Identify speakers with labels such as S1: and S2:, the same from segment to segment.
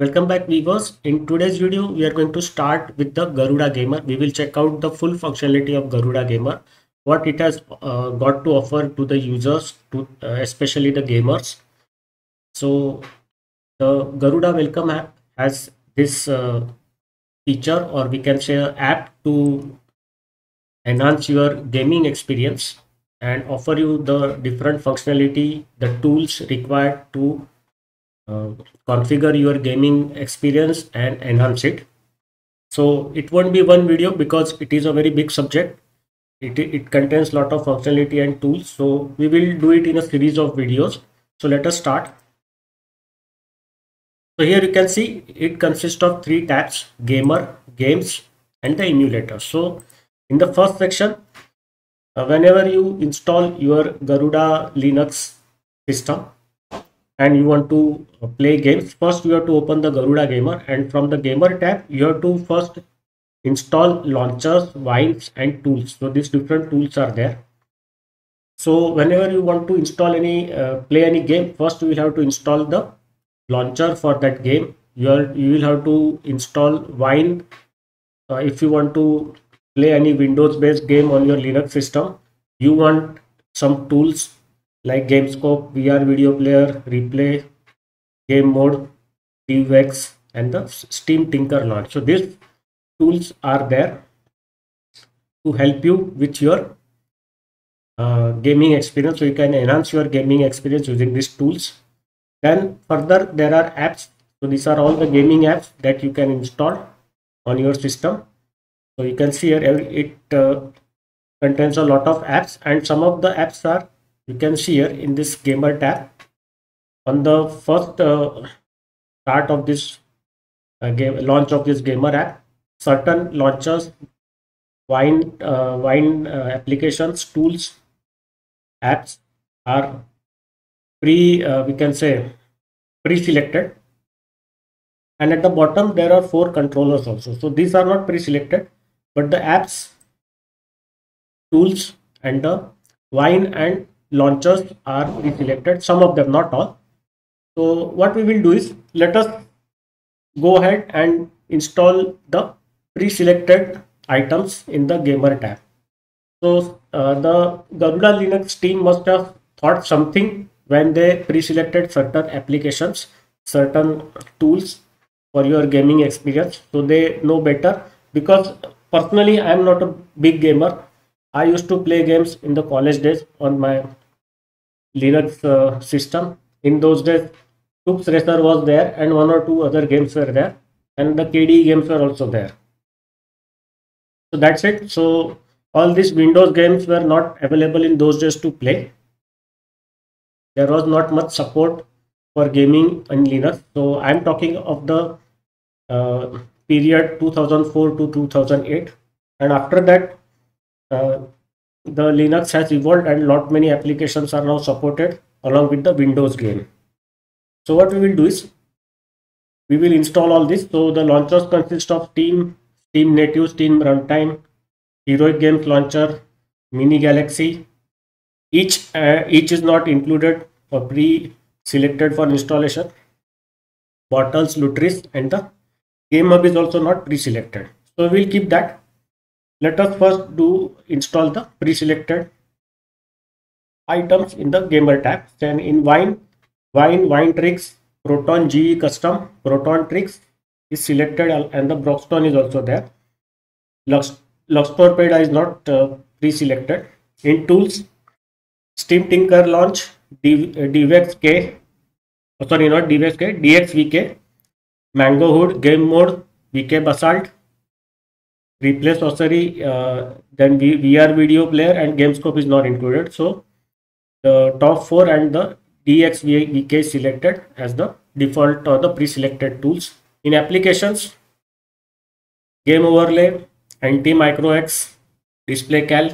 S1: Welcome back viewers. In today's video, we are going to start with the Garuda Gamer. We will check out the full functionality of Garuda Gamer, what it has uh, got to offer to the users, to uh, especially the gamers. So the Garuda Welcome app has this uh, feature or we can say app to enhance your gaming experience and offer you the different functionality, the tools required to configure your gaming experience and enhance it. So it won't be one video because it is a very big subject. It, it contains lot of functionality and tools. So we will do it in a series of videos. So let us start. So here you can see it consists of three tabs gamer games and the emulator. So in the first section uh, whenever you install your garuda linux system and you want to play games first you have to open the garuda gamer and from the gamer tab you have to first install launchers wines and tools. So these different tools are there. So whenever you want to install any uh, play any game first you will have to install the launcher for that game. You are you will have to install wine uh, if you want to play any windows based game on your linux system you want some tools like GameScope, VR video player, replay, game mode, DivX, and the Steam Tinker launch. So these tools are there to help you with your uh, gaming experience. So you can enhance your gaming experience using these tools. Then further there are apps. So these are all the gaming apps that you can install on your system. So you can see here it uh, contains a lot of apps and some of the apps are you can see here in this gamer tab on the first uh, start of this uh, game launch of this gamer app certain launchers wine uh, wine uh, applications tools apps are pre uh, we can say pre-selected. And at the bottom there are four controllers also. So these are not pre-selected but the apps tools and the wine and launchers are pre-selected. Some of them not all. So what we will do is let us go ahead and install the pre-selected items in the gamer tab. So uh, the garuda linux team must have thought something when they pre-selected certain applications certain tools for your gaming experience. So they know better. Because personally i am not a big gamer. I used to play games in the college days on my Linux uh, system. In those days, Tux Racer was there and one or two other games were there and the KDE games were also there. So that's it. So all these Windows games were not available in those days to play. There was not much support for gaming in Linux. So I'm talking of the uh, period 2004 to 2008 and after that uh, the Linux has evolved and lot many applications are now supported along with the Windows game. So what we will do is we will install all this. So the launchers consist of Steam, Steam Native, Steam Runtime, Heroic Games Launcher, Mini Galaxy. Each uh, each is not included or pre-selected for installation. Bottles, Lutris, and the Game Hub is also not pre-selected. So we'll keep that let us first do install the pre-selected items in the gamer tab then in wine wine wine tricks proton ge custom proton tricks is selected and the broxton is also there lux lux torpeda is not uh, pre-selected in tools steam tinker launch dvx k oh, sorry not dvx k dxvk mango hood game mode vk basalt replace sorcery uh, then vr video player and gamescope is not included. So the top four and the dxvk selected as the default or the pre-selected tools. In applications game overlay antimicrox display cal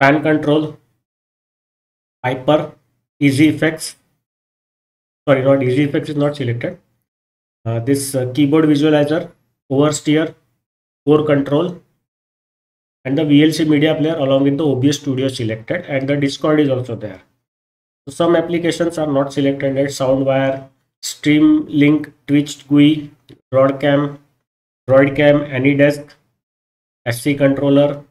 S1: pan control hyper easy effects. Sorry not easy effects is not selected. Uh, this uh, keyboard visualizer oversteer core control and the VLC media player along with the OBS studio selected and the discord is also there. So some applications are not selected like SoundWire, Stream Link, Twitch GUI, Broadcam, Droidcam, AnyDesk, SC controller.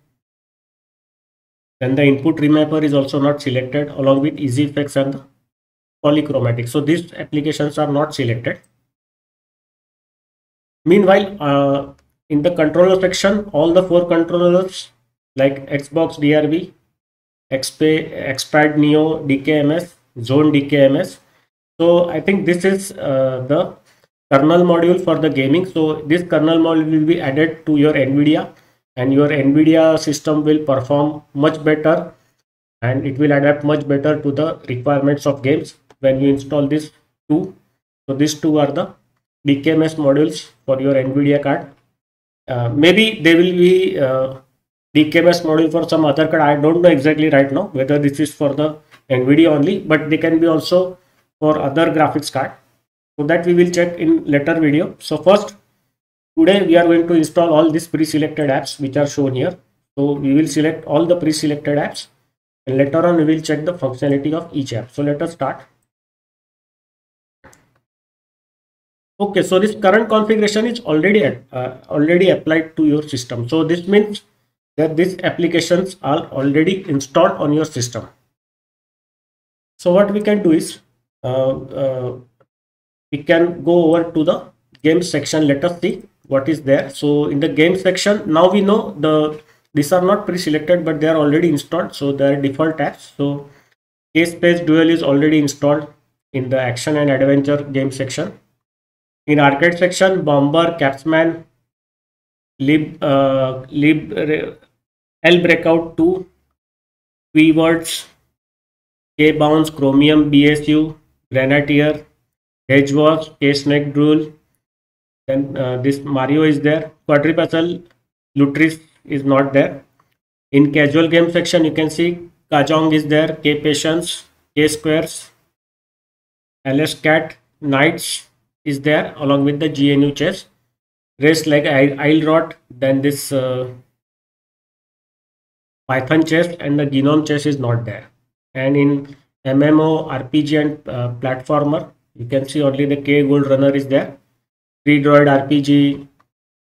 S1: Then the input remapper is also not selected along with EasyEffects and polychromatic. So these applications are not selected. Meanwhile, uh, in the controller section, all the four controllers like Xbox DRV, XP, XPad Neo, DKMS, Xone DKMS. So I think this is uh, the kernel module for the gaming. So this kernel module will be added to your NVIDIA and your NVIDIA system will perform much better and it will adapt much better to the requirements of games when you install this two. So these two are the DKMS modules for your NVIDIA card. Uh, maybe they will be uh, DKMS module for some other card. I don't know exactly right now whether this is for the NVIDIA only, but they can be also for other graphics card. So that we will check in later video. So first, today we are going to install all these pre-selected apps which are shown here. So we will select all the pre-selected apps and later on we will check the functionality of each app. So let us start. Okay, so this current configuration is already uh, already applied to your system. So this means that these applications are already installed on your system. So what we can do is uh, uh, we can go over to the game section. Let us see what is there. So in the game section, now we know the these are not pre-selected, but they are already installed. So they are default apps. So K-Space Duel is already installed in the action and adventure game section. In arcade section, Bomber, Kapman, Lib, uh, Lib, L Breakout 2, Keywords, K-Bounce, Chromium, BSU, Granatier, Hedgehog, K-Snake Drool. Then uh, this Mario is there. Quadripuzzle, Lutris is not there. In casual game section, you can see Kajong is there, K Patience, K Squares, LSkat, Knights is there along with the GNU chess. Race like Isle Rot, then this uh, Python chess and the genome chess is not there. And in MMO, RPG and uh, platformer, you can see only the KGoldrunner is there. FreedroidRPG,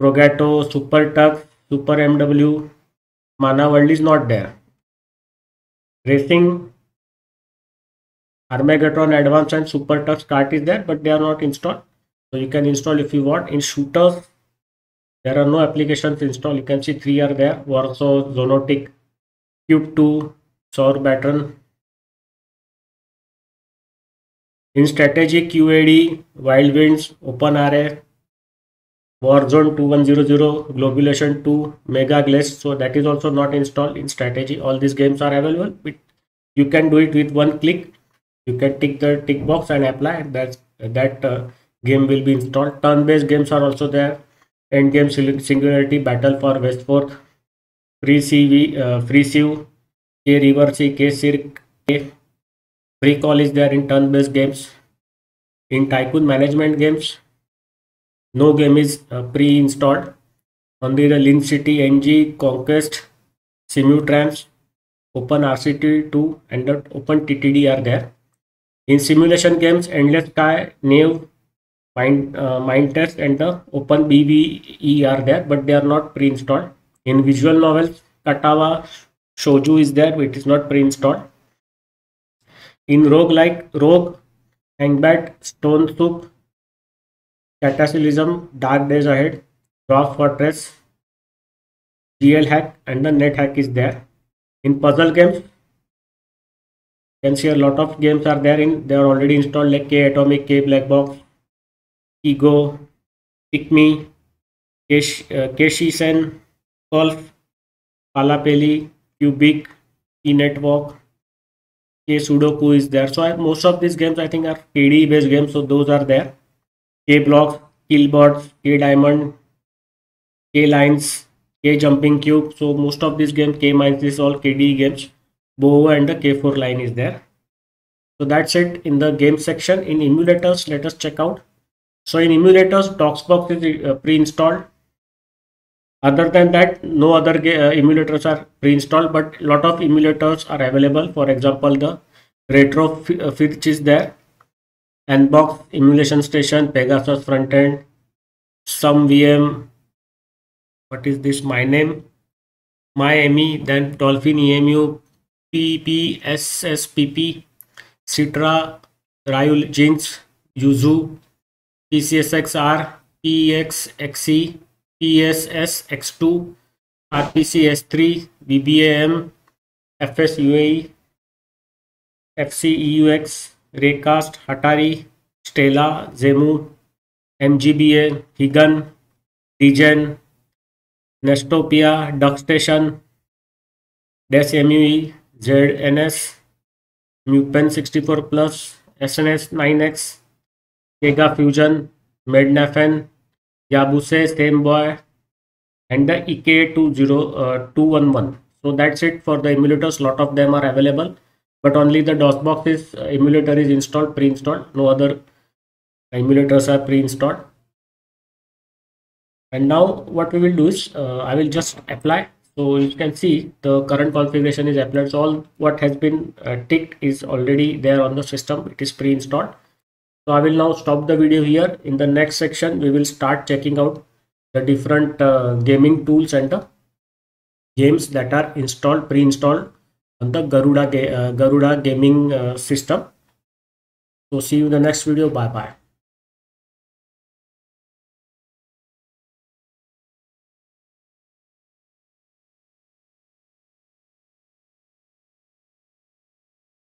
S1: Progato, Super Tug, Super MW, Mana World is not there. Racing, Armageddon Advance and SuperTuxKart is there, but they are not installed. So you can install if you want. In shooters, there are no applications installed. You can see three are there. Warsow, Xonotic, Cube 2, Sauerbraten. In strategy, QAD, Wild Winds, OpenRA, Warzone 2100, Globulation 2, MegaGlest. So that is also not installed in strategy. All these games are available. You can do it with one click. You can tick the tick box and apply. That's that uh, game will be installed. Turn-based games are also there. Endgame Singularity, Battle for Wesnoth, Free CV, uh, Freeciv, K Reverse, K Cirque, K Free Call is there in turn-based games. In Tycoon Management games, no game is uh, pre-installed. Only the LinCity-NG, Conquest, Simutrans, Open RCT2 and Open TTD are there. In simulation games, Endless Sky, Nave, Mind, uh, Minetest and the Open BBE are there, but they are not pre-installed. In visual novels, Katawa, Shoujo is there, but it is not pre-installed. In Rogue like Rogue, Hangbat, Stone Soup, Cataclysm, Dark Days Ahead, Dwarf Fortress, GL Hack and the NetHack is there. In puzzle games, you can see a lot of games are there in they are already installed like K Atomic, K Black Box, Ego, Pick Me, uh, Kshisen, Golf, Palapeli, Cubic, Key Network, K Sudoku is there. So I, most of these games I think are KDE based games, so those are there. K blocks, killbots, K diamond, K lines, K jumping cube. So most of these games, K mines, this all KDE games. Boho and the K4 line is there. So that's it in the game section. In emulators, let us check out. So in emulators, DOSBox is uh, pre-installed. Other than that, no other uh, emulators are pre-installed, but a lot of emulators are available. For example, the Retro uh, Fitch is there Nbox emulation station, Pegasus Frontend, some VM, what is this, my name, MyME, then Dolphin EMU, PPSSPP, Citra, Ryujinx, Yuzu, P C S X R P X X C P S S X two R P C S three B B M F S U F C E U X रेकास्ट Hatari Stella Zemu M G B A हिगन डीजन Nestopia duck station dash M U E Z N S Mupen sixty four plus S N S nine X Kega Fusion, Mednafen, Yabause, Same Boy, and the EK20211. Uh, so that's it for the emulators. Lot of them are available, but only the DOSBox is uh, emulator is installed, pre-installed. No other emulators are pre-installed. And now what we will do is uh, I will just apply. So you can see the current configuration is applied. So all what has been ticked is already there on the system. It is pre-installed. So I will now stop the video here. In the next section, we will start checking out the different uh, gaming tools and the games that are installed pre-installed on the Garuda, uh, Garuda gaming uh, system. So see you in the next video. Bye bye.